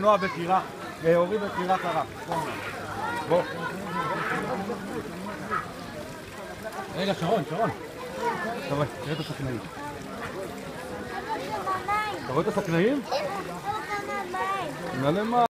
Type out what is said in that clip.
נועה בקירה, אורי בקירה קרה. בוא. רגע, שרון, שרון. אתה רואה, תראה את הסכנאים. אתה רואה את הסכנאים? נעלה מה?